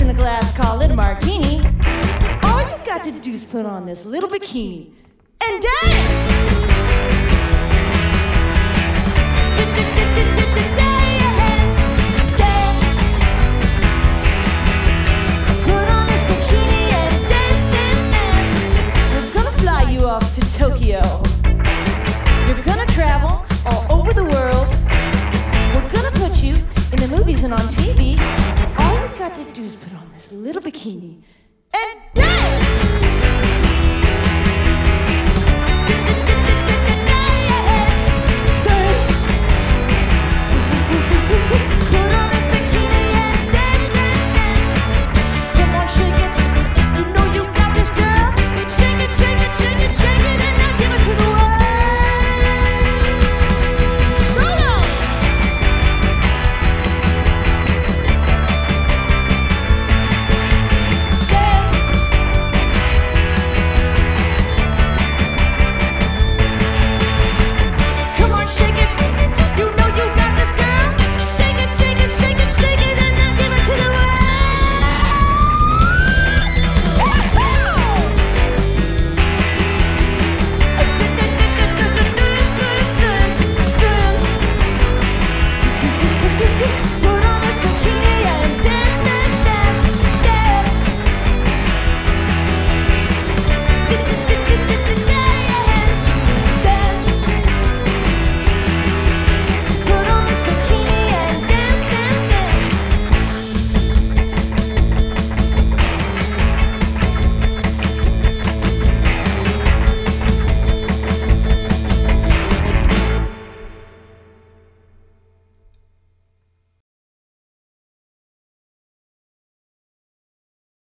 in a glass, call it a martini. All you got to do is put on this little bikini and dance. Dance, dance. Put on this bikini and dance, dance, dance. We're gonna fly you off to Tokyo. You're gonna travel all over the world. We're gonna put you in the movies and on TV little bikini and dance!